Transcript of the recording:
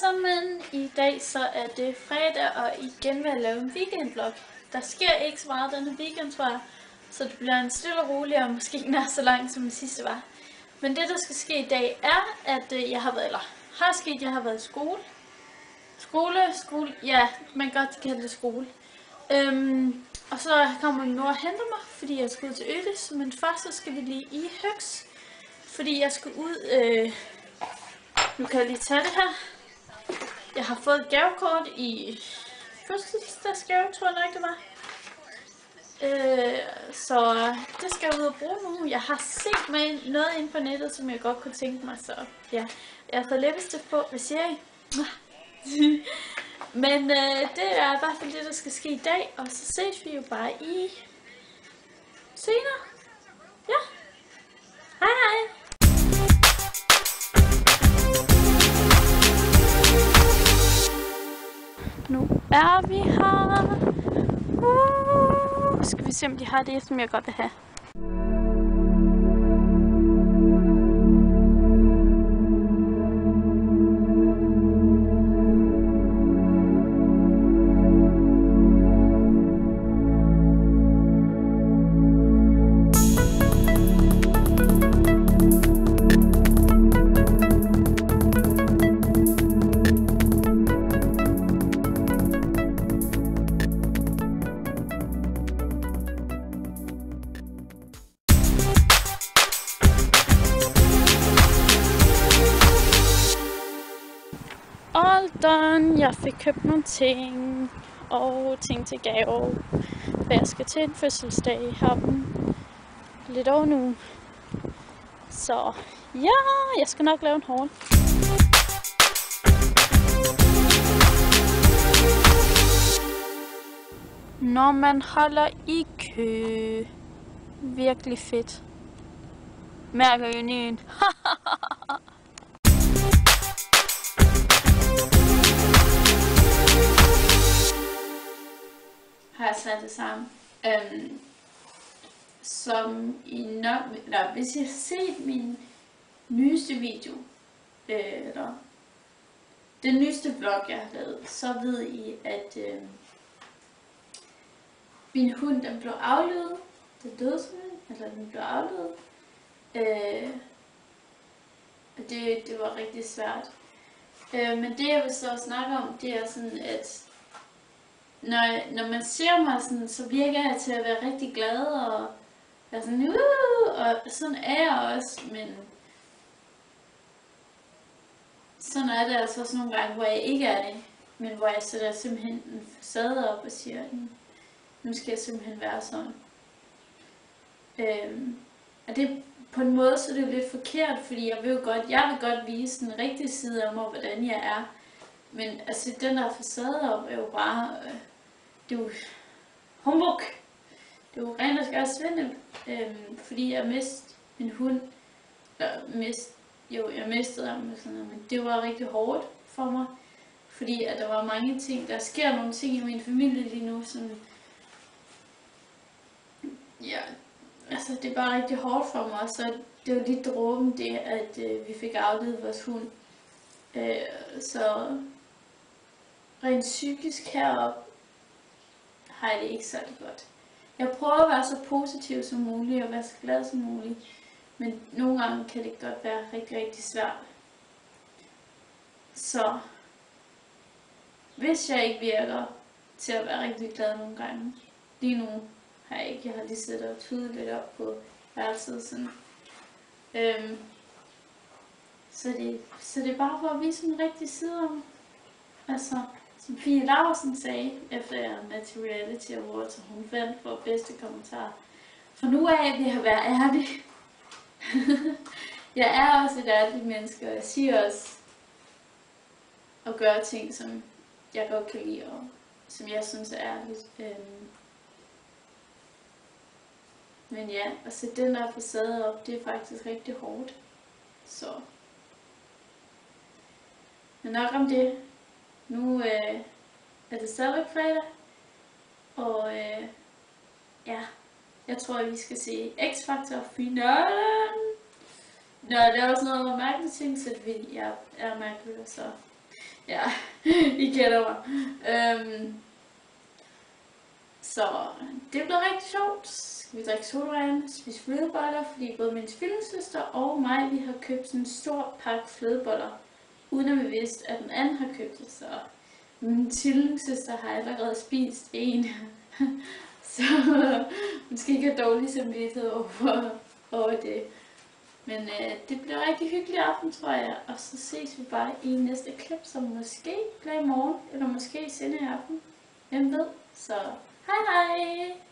sammen. I dag så er det fredag, og igen vil jeg lave en weekendvlog. Der sker ikke så meget denne weekend, tror jeg. Så det bliver en stille og rolig, og måske ikke nær så lang som den sidste var. Men det, der skal ske i dag, er, at øh, jeg har været, eller har sket, jeg har været i skole. Skole, skole, ja, man kan godt kalde det skole. Øhm, og så kommer min mor og henter mig, fordi jeg skal ud til Ølis. Men først så skal vi lige i Høgs, fordi jeg skal ud... Øh, nu kan jeg lige tage det her. Jeg har fået et gavekort i fødselsdagsgave, tror jeg nok det var. Øh, så det skal jeg ud og bruge nu. Jeg har set mig noget inde på nettet, som jeg godt kunne tænke mig, så ja. Jeg har fået læbestift på, hvad siger I? Men øh, det er i hvert fald det, der skal ske i dag, og så ses vi jo bare i senere. Ja. Hej hej. Er vi her. Uh, skal vi se, om de har det, som jeg godt vil have. London. Jeg fik købt nogle ting og ting til gave. For jeg skal til en fødselsdag her om lidt over nu. Så ja, jeg skal nok lave en haul. Når man holder i kø. Virkelig fedt. Mærker jo nyen. har jeg det sammen. Øhm, som I nok, eller hvis I har set min nyeste video, øh, eller den nyeste vlog, jeg har lavet, så ved I, at øh, min hund, den blev aflevet. Den døde simpelthen, eller den blev aflevet. Øh, og det, det var rigtig svært. Øh, men det, jeg vil så snakke om, det er sådan, at når, når man ser mig sådan, så virker jeg til at være rigtig glad og være sådan, uh, og sådan er jeg også, men sådan er det altså også nogle gange, hvor jeg ikke er det, men hvor jeg sætter simpelthen en facade op og siger, nu skal jeg simpelthen være sådan. Øhm, og det på en måde så er det jo lidt forkert, fordi jeg vil jo godt, jeg vil godt vise den rigtige side af mig, hvordan jeg er. Men altså, den der facade op er jo bare, øh, det er jo humbug. Det er jo rent og skært svindel, øh, fordi jeg mistede min hund. Eller mist, jo, jeg mistede ham, sådan noget, men det var rigtig hårdt for mig. Fordi at der var mange ting, der sker nogle ting i min familie lige nu, som, ja, altså det er bare rigtig hårdt for mig, så det var lidt dråben det, at øh, vi fik afledt vores hund. Øh, så rent psykisk heroppe har jeg det ikke så godt. Jeg prøver at være så positiv som muligt og være så glad som muligt, men nogle gange kan det godt være rigtig, rigtig svært. Så hvis jeg ikke virker til at være rigtig glad nogle gange, lige nu har jeg ikke, jeg har lige siddet og tydet lidt op på værelset sådan. Øhm, så, det, så det er bare for at vise en rigtig side om, altså, som Fie Larsen sagde, efter Materiality er med Awards, og hun vandt for bedste kommentar. For nu af vil jeg være ærlig. jeg er også et ærligt menneske, og jeg siger også og gøre ting, som jeg godt kan lide, og som jeg synes er ærligt. Øhm. Men ja, at sætte den der facade op, det er faktisk rigtig hårdt. Så. Men nok om det. Nu øh, er det stadigvæk fredag, og øh, ja, jeg tror, at vi skal se X-Factor finalen. Nå, det er også noget mærkeligt ting, så det jeg er mærkeligt, så Ja, I kender mig. Øhm, så det bliver rigtig sjovt. Vi drikke sodavand, spise flødeboller, fordi både min filmsøster og mig, vi har købt sådan en stor pakke flødeboller, uden at vi vidste, at den anden har købt det. Så min tvillingssøster har allerede spist en. så hun skal ikke have dårlig samvittighed over, over det. Men øh, det bliver rigtig hyggelig aften, tror jeg. Og så ses vi bare i næste klip, som måske bliver i morgen, eller måske senere i aften. Hvem ved? Så hej hej!